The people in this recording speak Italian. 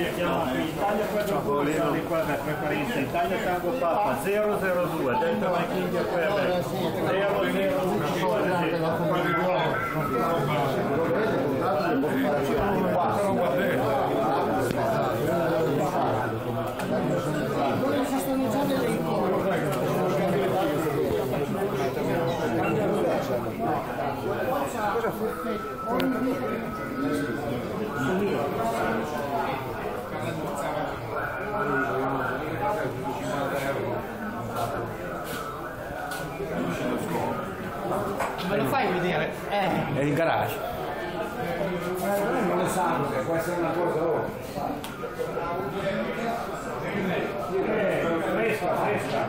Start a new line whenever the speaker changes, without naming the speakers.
cerchiamo qui Italia 4 di qua per Italia Tango Papa 002 Delta Mike India Quebec 002
Non esistono già delle icone.
Me lo fai vedere? Eh.
È in garage.
Non lo sanno, può essere una cosa loro.
fresca fresca